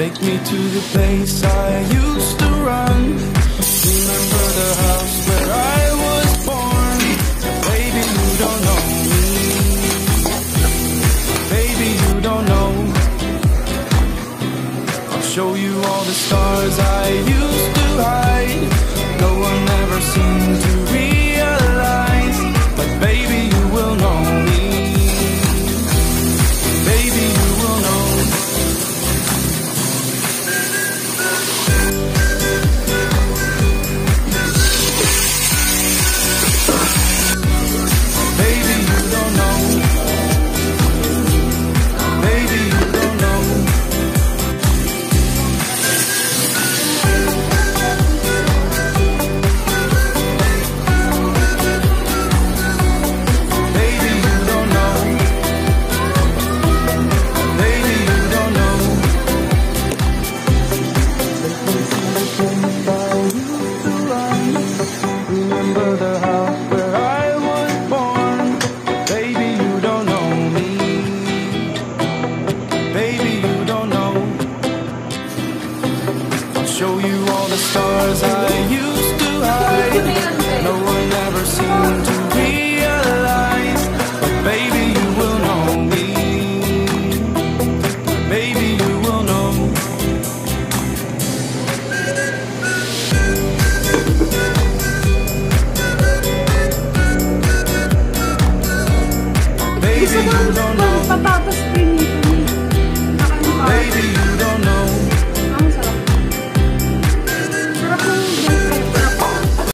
Take me to the place I used to run. Remember the house where I was born. Baby, you don't know me. Baby, you don't know. I'll show you all the stars I used to hide. Show you all the stars I used to hide. No one ever seemed to realize, but baby, you will know me. Baby, you will know. Baby, you don't know.